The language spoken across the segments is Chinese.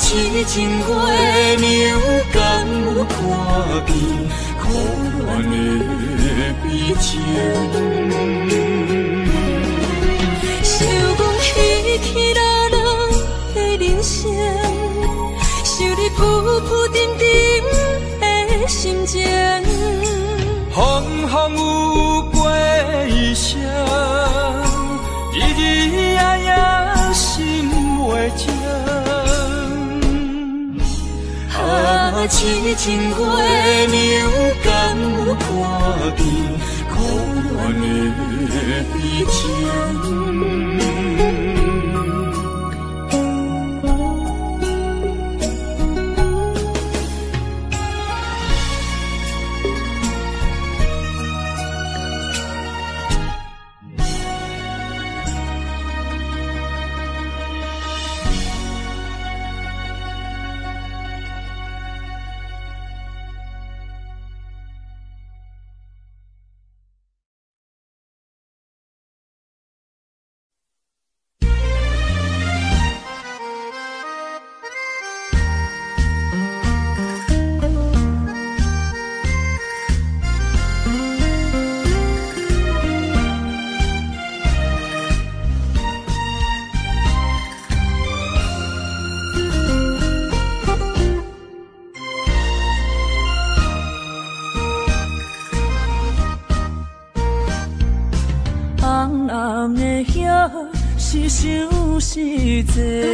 痴情月娘，敢有看遍苦恋的悲情？想讲彼起啦啦的人生，想你浮浮沉沉的心情，风风雨。我痴情为你无根破地苦恋你的情 say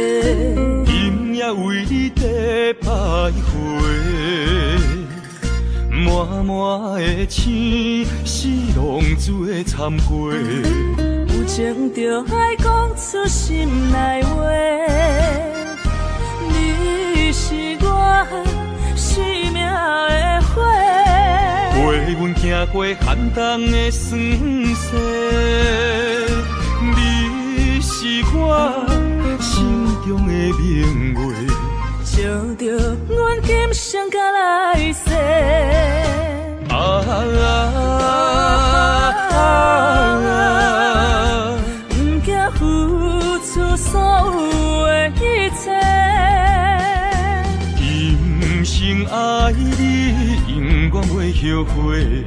后悔，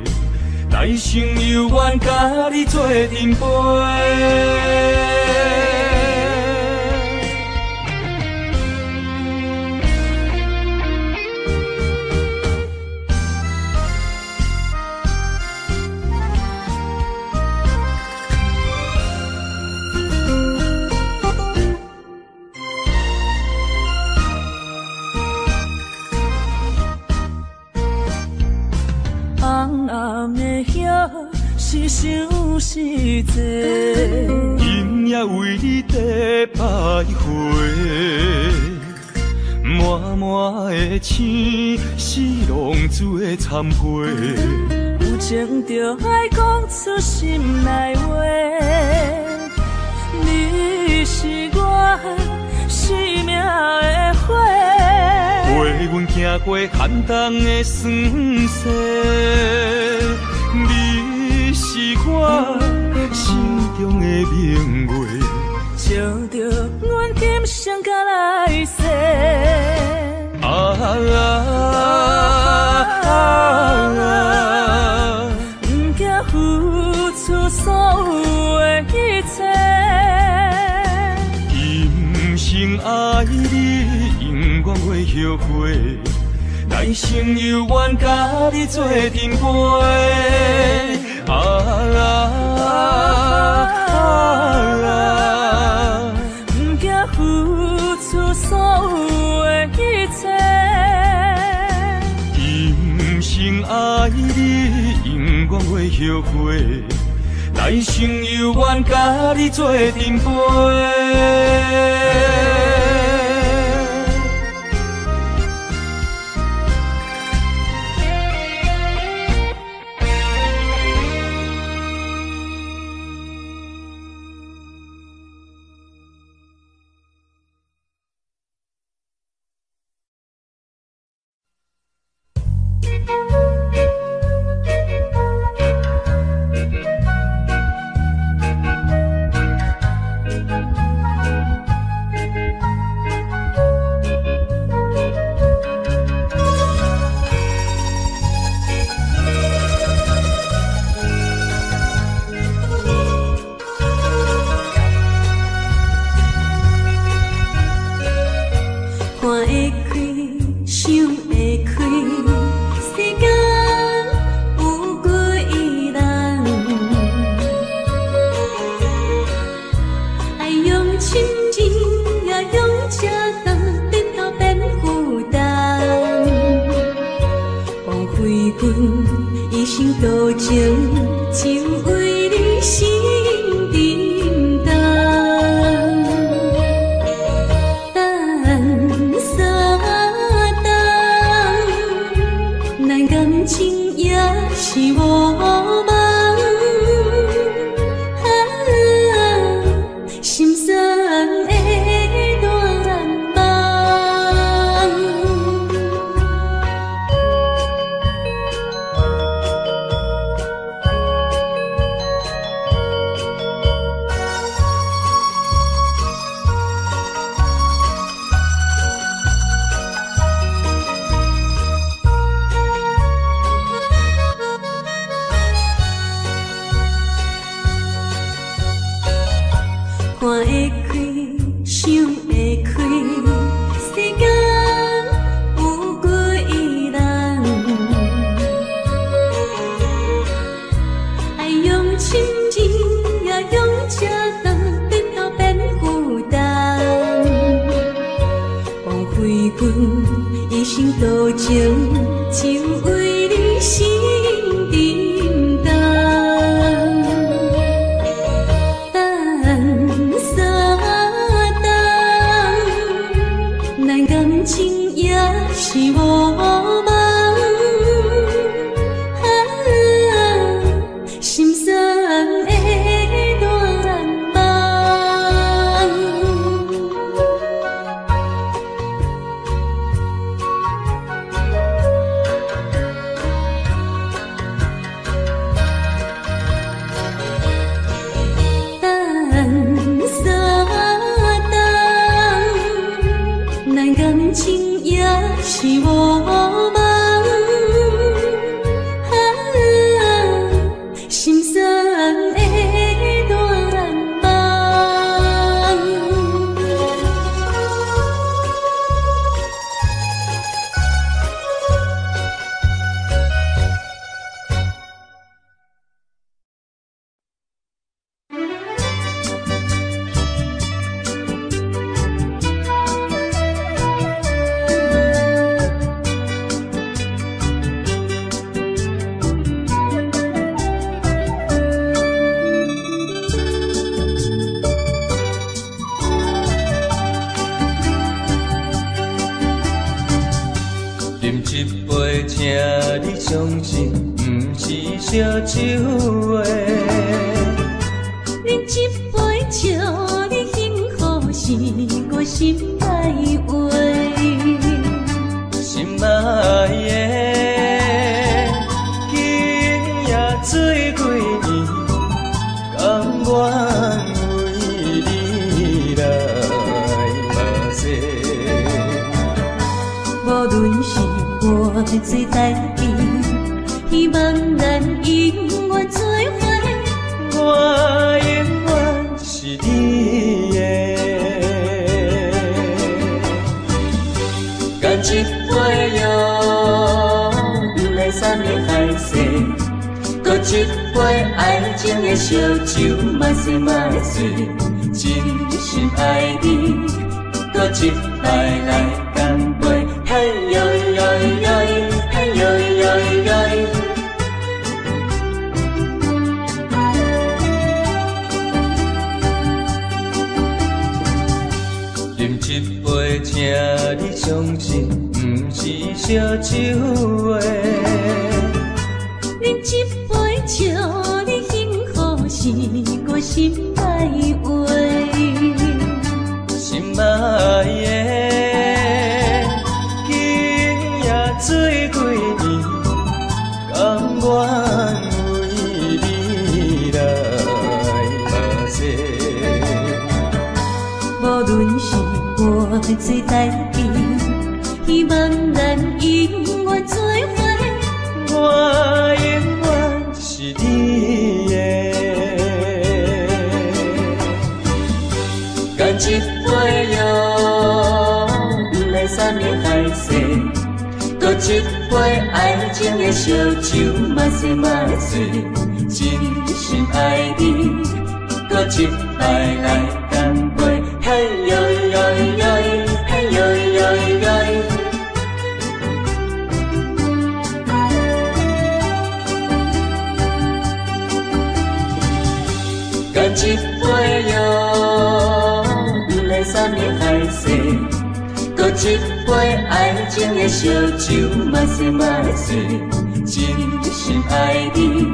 来生犹原甲你做阵飞。有情就爱讲出心内话。你是我生命的花，陪阮走过寒冬的酸涩。你是我心中的明。来生犹原甲你做阵过，啊啊啊！不惊付出所有的一切，今生爱你永远袂后悔，来生犹原甲你做阵过。今夜醉几年，甘愿为你来目屎。无论是我最等伊，希望咱一杯爱情的烧酒，嘛是嘛是真心爱你，搁一摆来干杯，嘿哟哟哟，嘿哟哟哟。干一杯哟，不来三年海誓，搁一杯爱情的烧酒，嘛是嘛是真心爱你，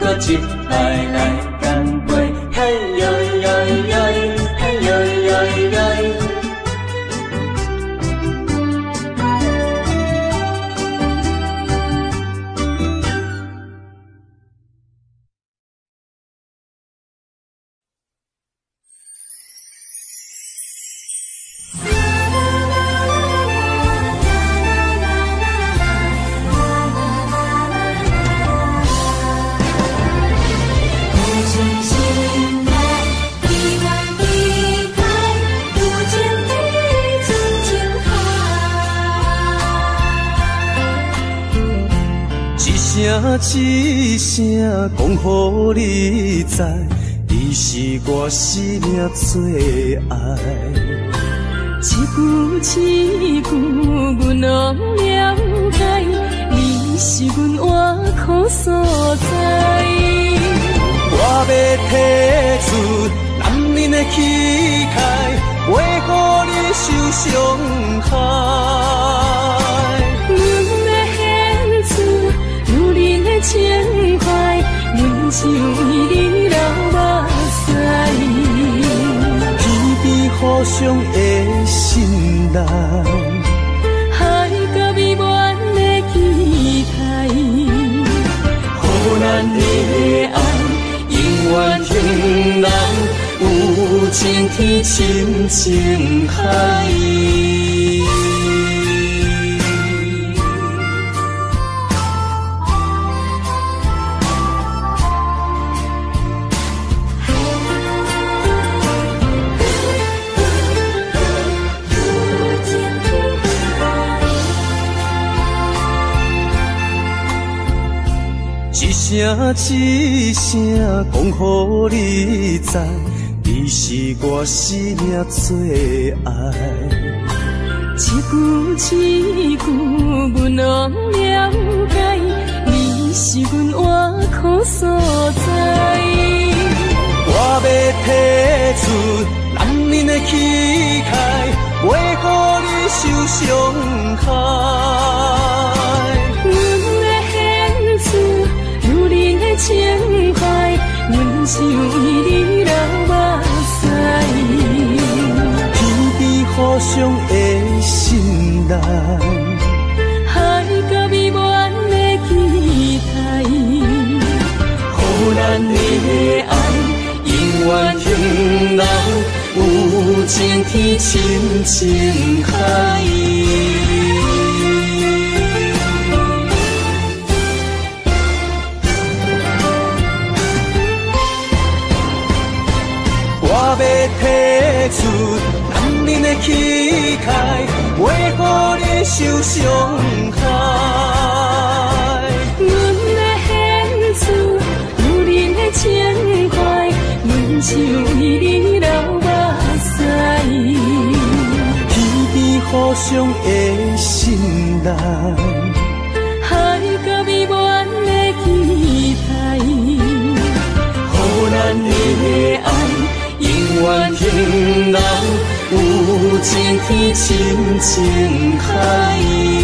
搁一摆来干杯，嘿哟哟哟，一声讲，予你知，你是我生命最爱。一句一句，阮拢了解，你是阮活苦所在。我要提出男人的气概，袂予你受伤害。情怀，阮想为你流目屎。天边互相的信赖，海角美满的期待，予咱的爱永远向人有情天深情海。声一声讲，予你知，你是我生命最爱。一句一句，阮拢了解，你是阮活苦所在。我要提出男人的气概，袂予你受伤害。情怀，阮是为你流目屎。天地互相的心赖，海角美满的期待，予咱的爱永远停留，有情天深情海。恁的气概，为予你受伤害。阮的献出有恁的情怀，忍想为恁流目屎，天天互相的信赖。肩天心，心可。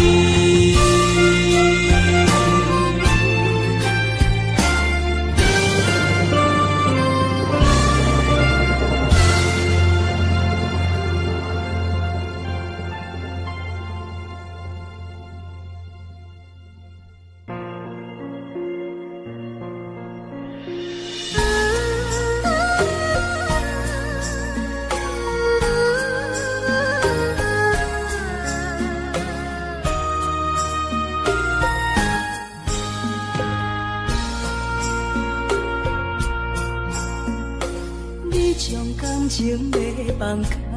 drunk.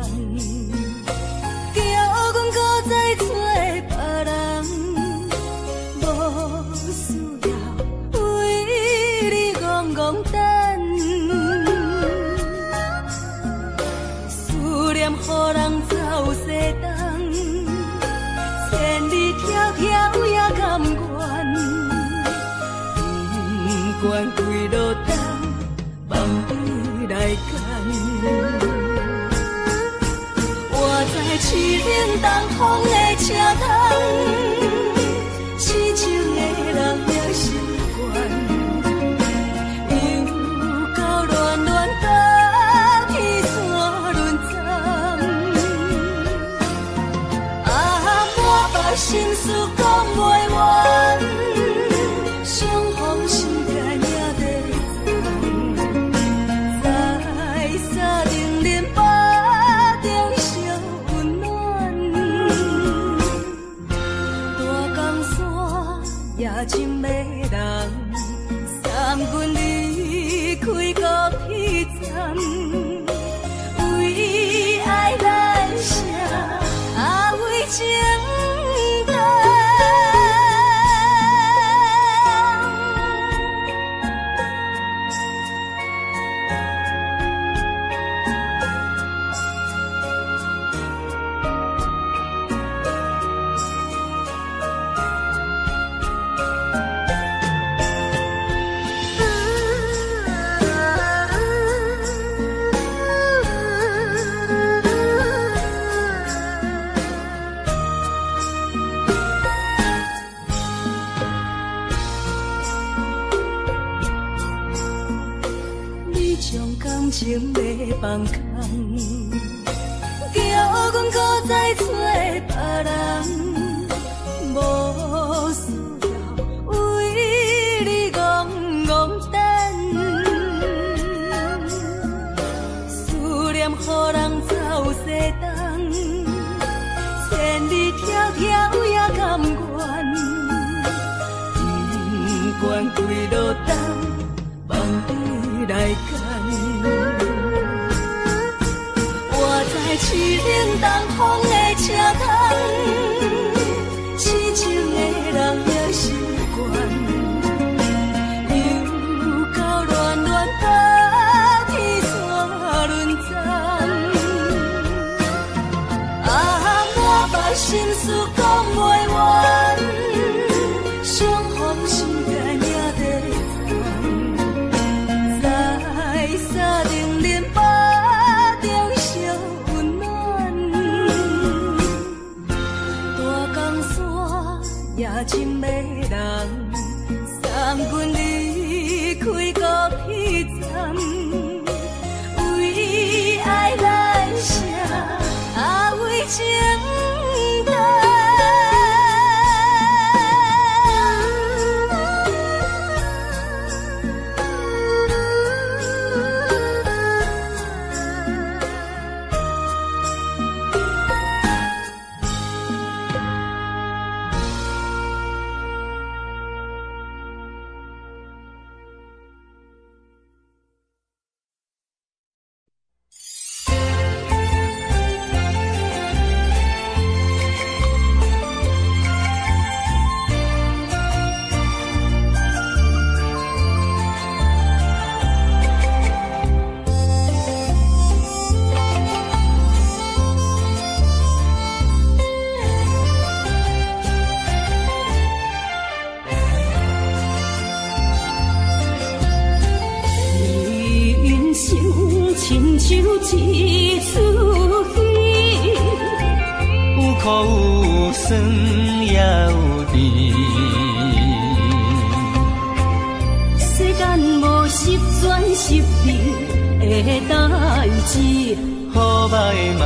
好歹嘛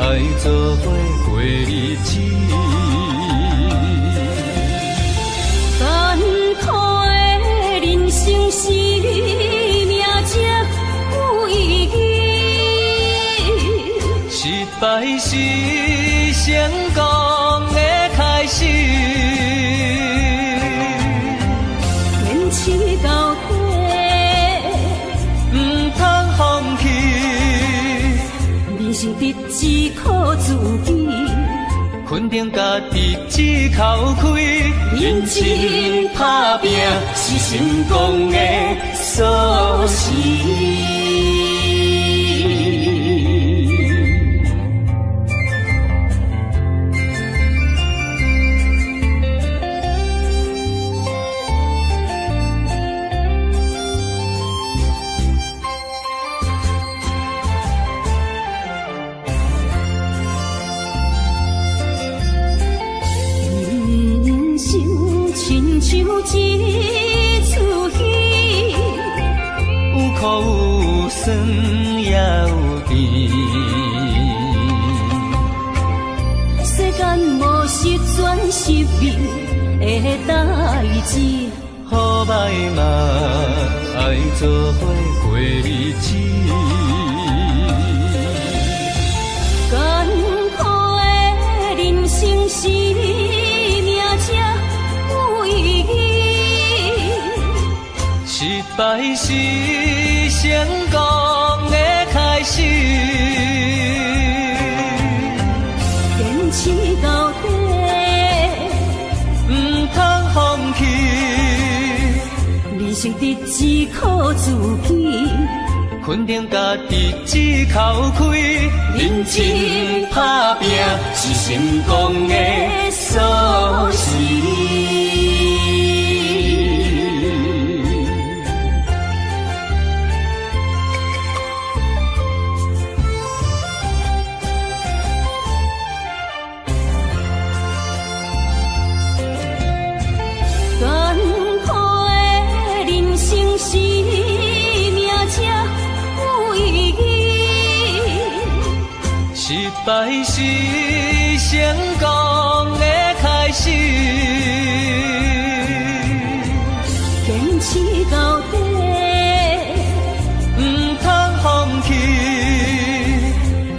爱做伙过日子。艰苦的人生是命才有意义。失败是成肯定家己只口开，认真打拼是成功的锁匙。苦有酸也有甜。世间无十全十美的代志，好歹嘛爱做伙过日子。艰苦的人生是命才有意义。失败是成功的开始，坚持到底，唔通放弃。人生得只靠自己。肯定家己只靠开，认真打拼是成功的锁匙。失败是成功的开始，坚持到底，唔通放弃。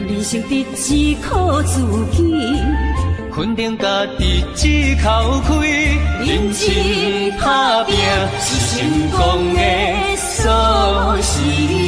人生得只靠自己。肯定家己只口开，认真打拼是成功的锁匙。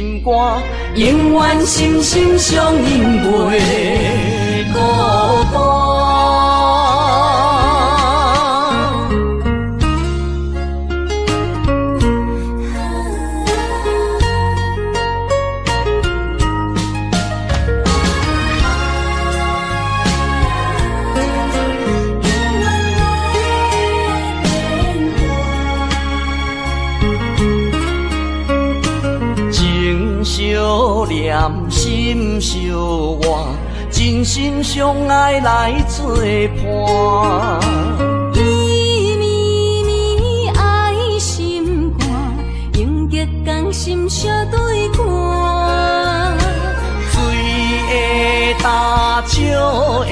心肝，永远心心相印袂孤心相活，真心相爱来作伴。伊绵绵爱心肝，永结同心相对看。水会干，石会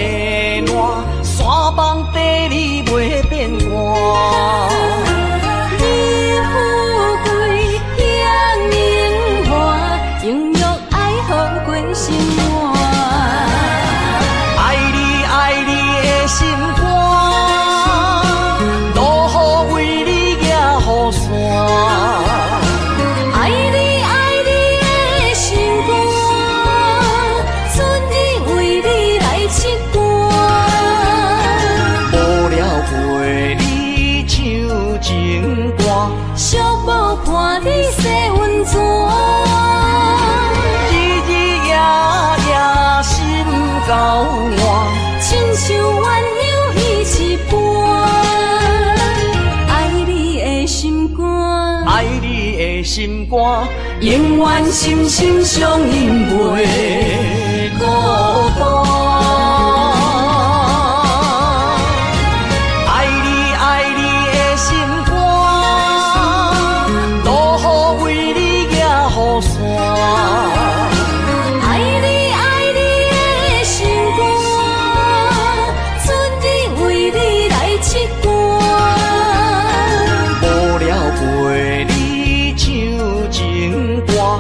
歌，永远心心相印袂孤单。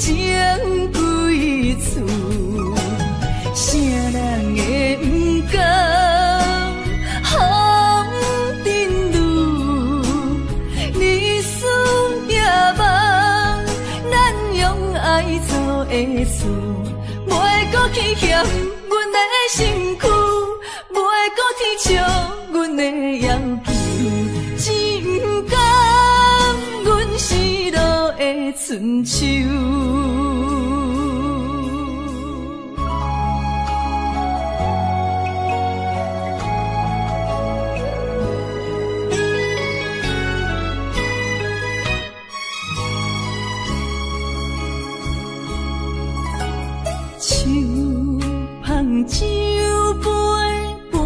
情归处，谁人会不甘红尘路？你思也梦，咱用爱做的事，袂搁去嫌阮的身躯，袂搁去笑阮的样。秋，酒香酒杯伴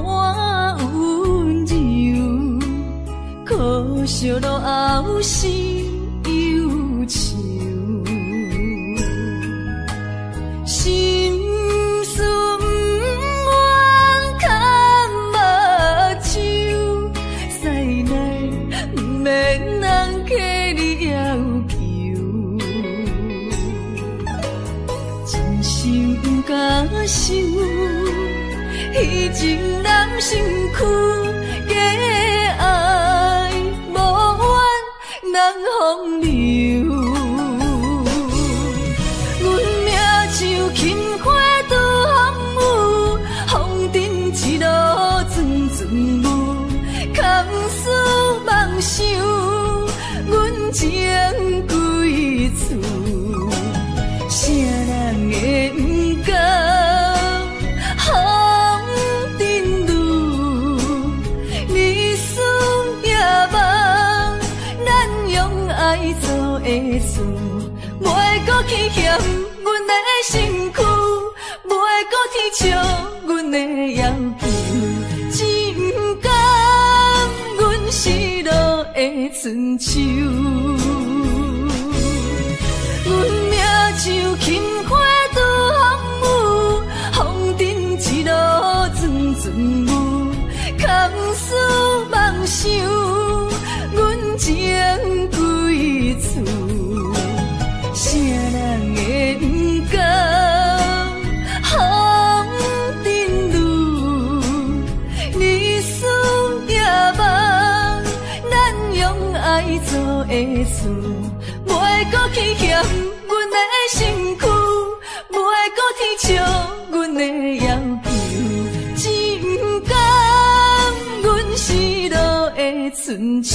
温柔，可惜落后时。身躯袂个天笑阮的要求情感阮是路的春秋的厝，袂搁去嫌阮的身躯，袂搁去笑阮的要求，只不甘阮失落的春秋。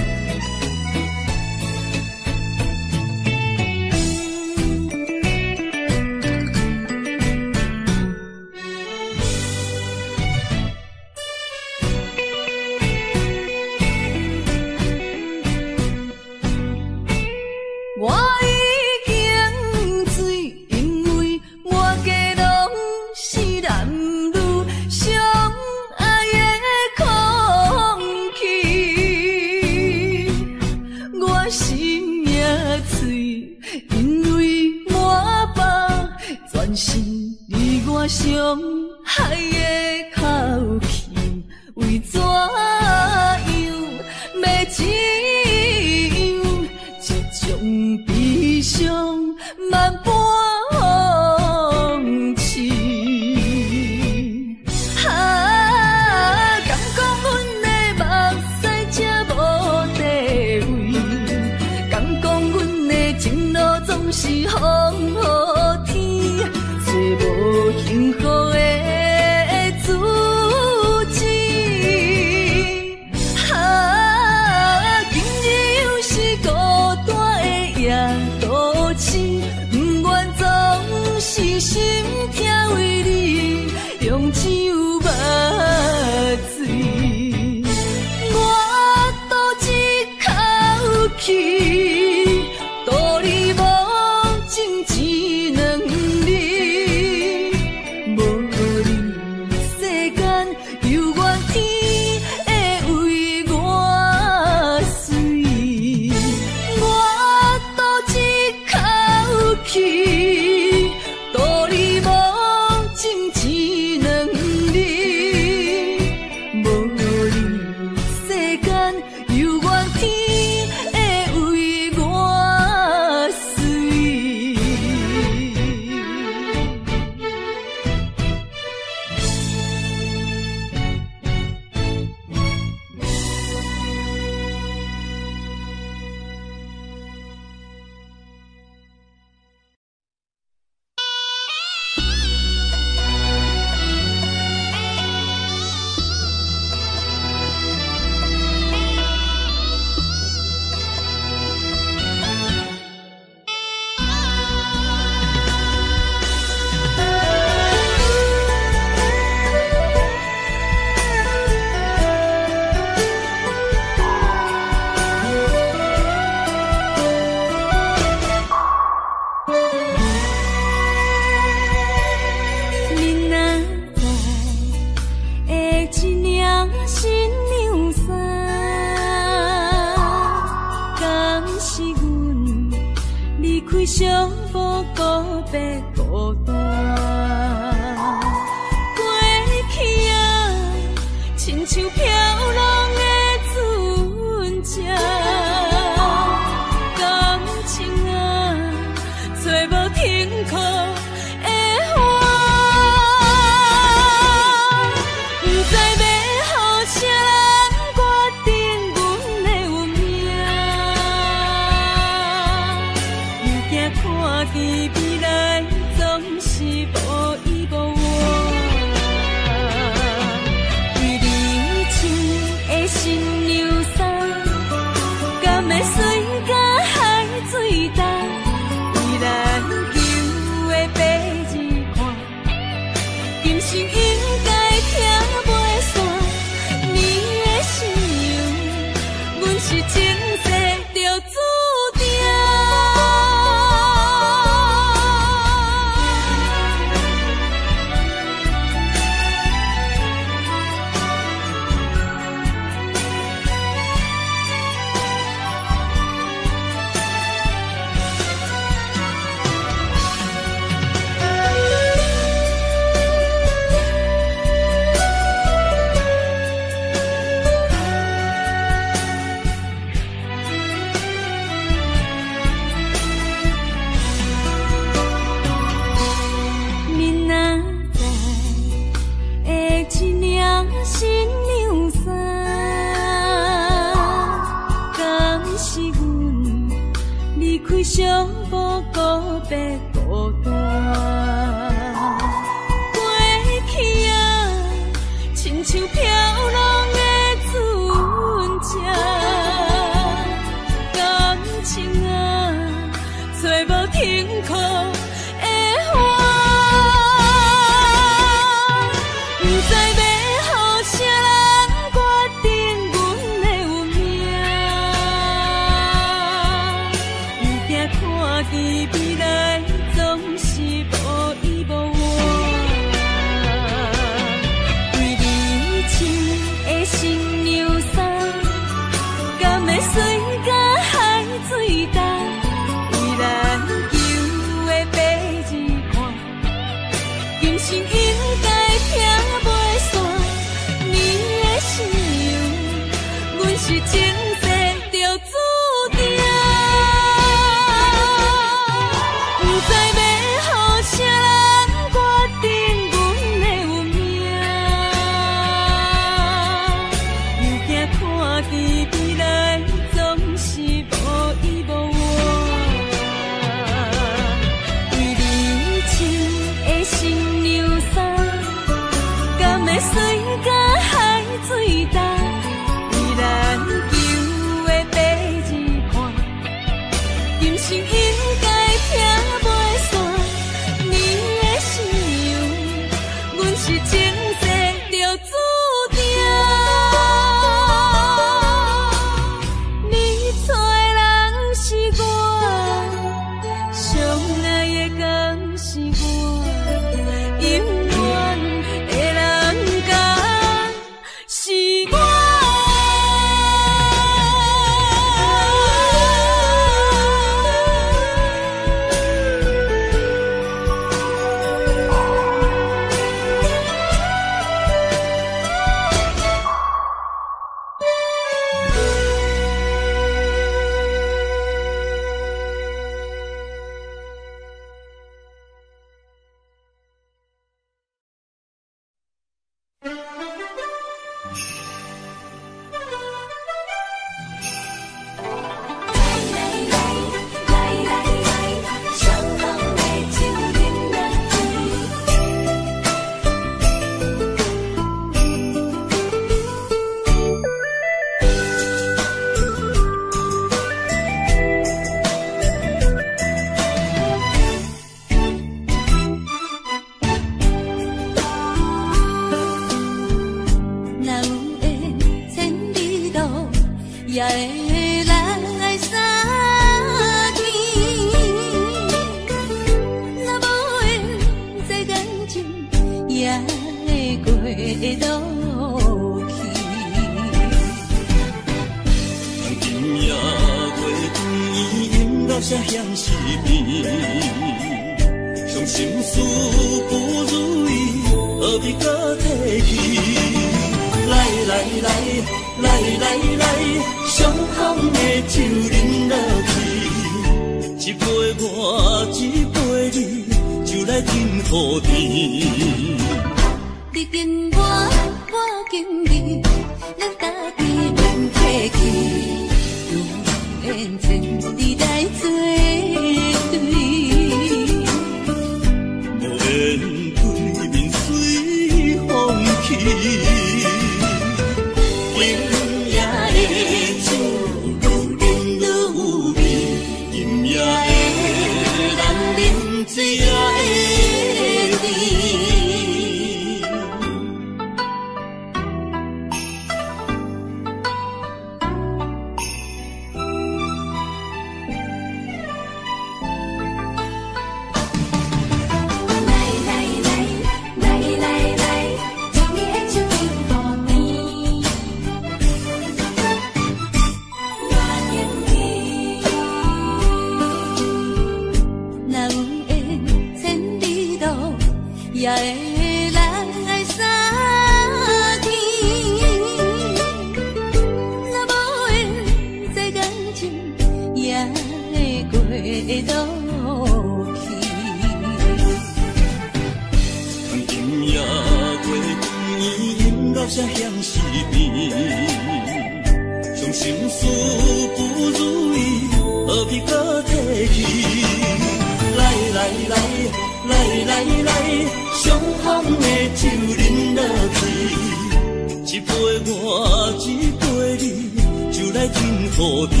todo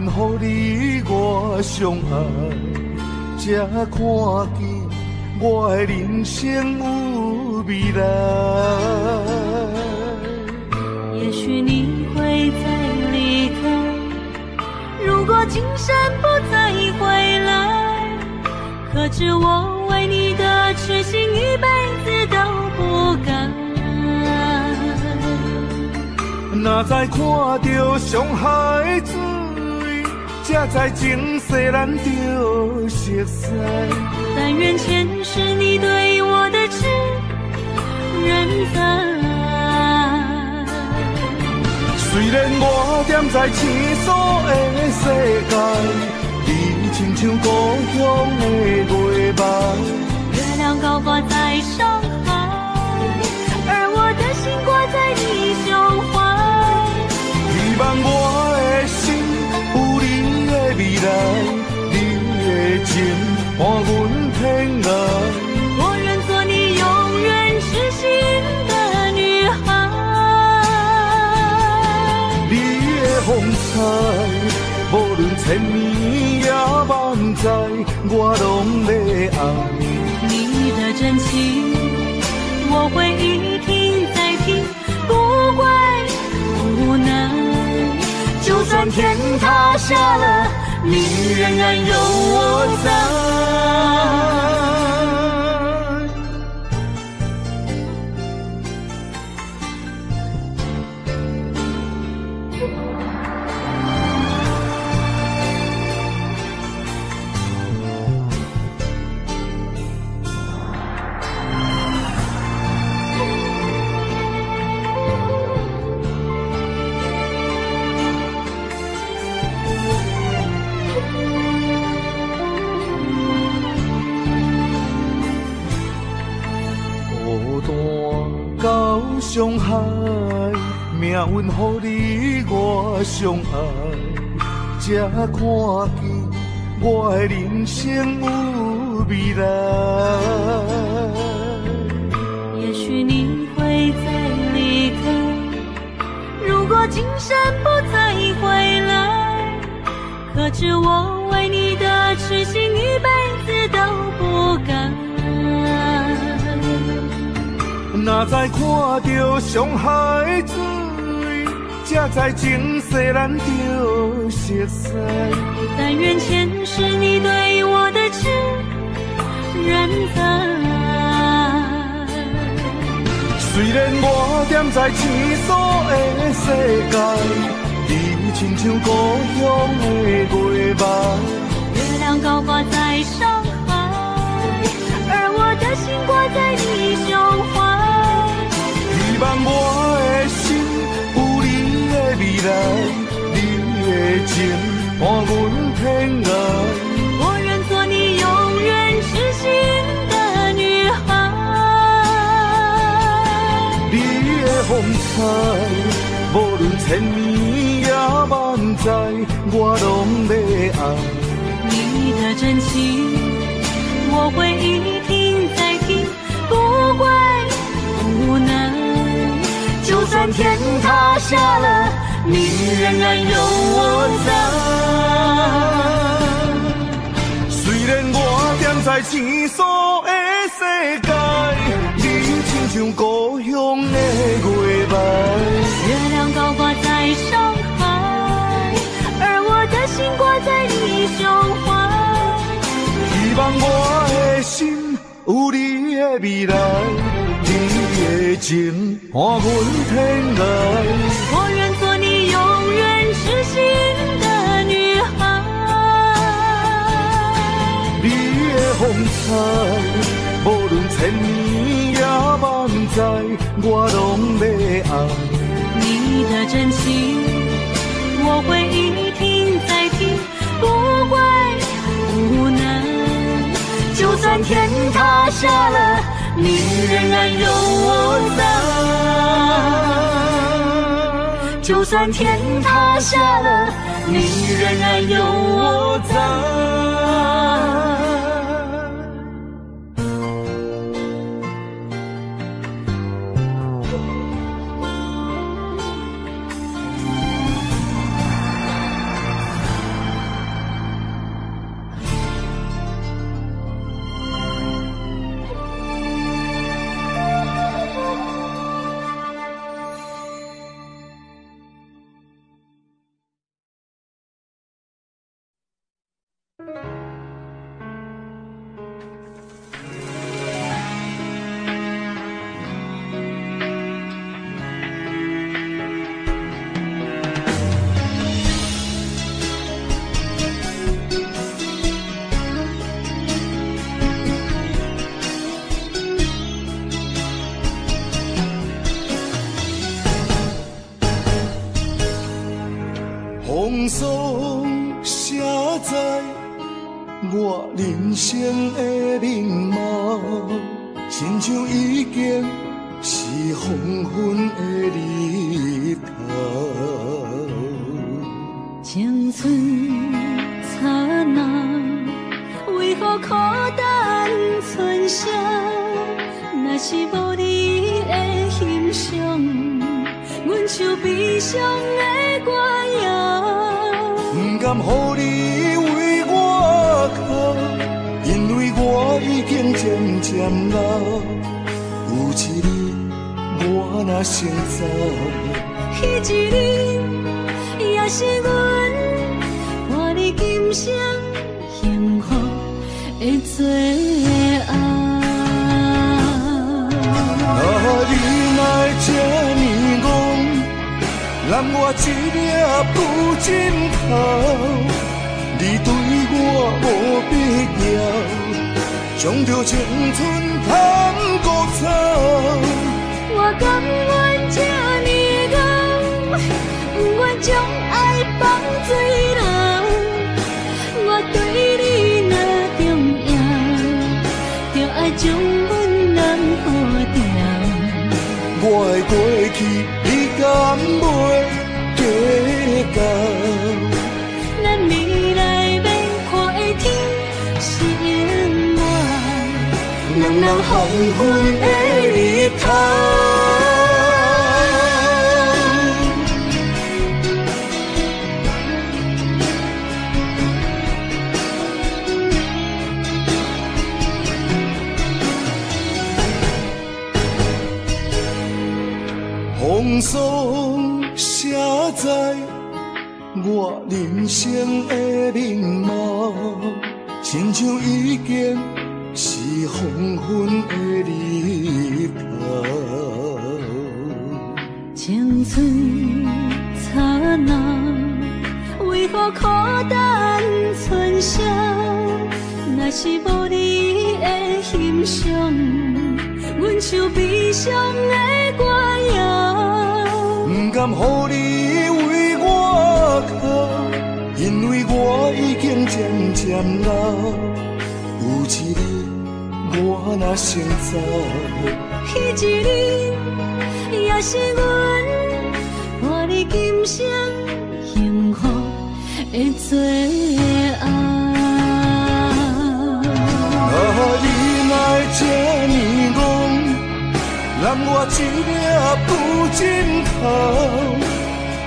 命运予你我相爱，才看见我的人生有未来。也许你会再离开，如果今生不再回来，可知我为你的痴心一辈子都不改。若再看到上海水，才知情世咱着熟悉。但愿前世你对我的痴仍在。虽然我踮在青锁的世界，你亲像故乡的月白。月亮高挂在上海，而我的心挂在你胸怀。希望我未来，你的情伴阮天涯。我愿做你永远痴心的女孩。你的风采，无论千年也万载，我拢要爱。你的真情，我会一听再听，不怪不难。就算天塌下了，你仍然有我在。伤害，命运予你我相爱，才看见我的人生有未来。也许你会再离开，如果今生不再回来，可知我为你的痴心一辈子都不改。若再看到上海水，才知情世难着熟悉。但愿前世你对我的痴仍在。虽然我踮在青锁的世界，你亲像故乡的月白。月亮高挂在上海，而我的心挂在你胸怀。望我的心有你的未来，你的情伴阮天涯。我愿做你永远痴心的女孩。你的风采，无论千年也万载，我拢要爱。你的真情，我会一听再听，不怪无奈。天塌下了，你仍然有我在。虽然我踮在青锁的世界，你亲像故乡的月白。月亮高挂在上海，而我的心挂在你胸怀。希望我的心有你的未来。你的情伴阮天涯，我愿做你永远痴心的女孩。你的风采，无论千年也万载，我拢要爱。你的真情，我会一听再听，不怪无奈。就算天塌下了。你仍然有我在，就算天塌下了，你仍然有我在。风霜写在我人生的面貌，亲像已经是黄昏的日头。青春刹那，为何苦等春宵？若是无你的欣赏，阮像悲伤的歌不甘予你为我哭，因为我已经渐渐老。有一日我若先走，彼一日也是阮伴你今生幸福的最后。让我一粒不尽头，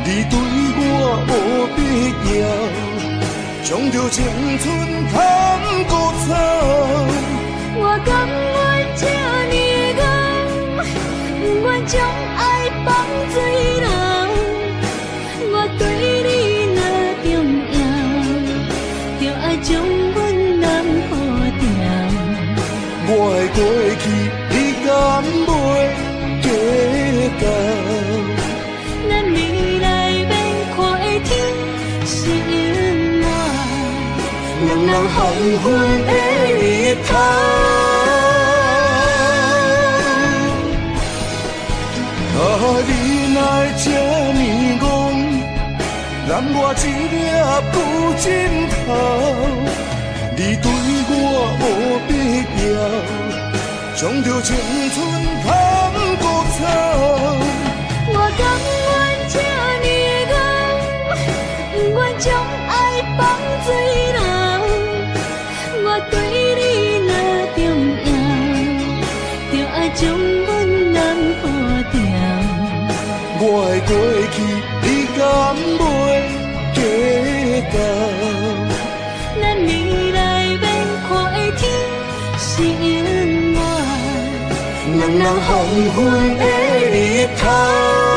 你对我无必要，将着青春贪古草。我甘愿这呢戆，不愿将爱放水黄昏的日头。啊，你来这呢戆，揽我一粒不枕头。你对我无必要，将着青春贪古草。过去，你敢袂记得？咱未来免看的天是永远。两人黄昏的日头。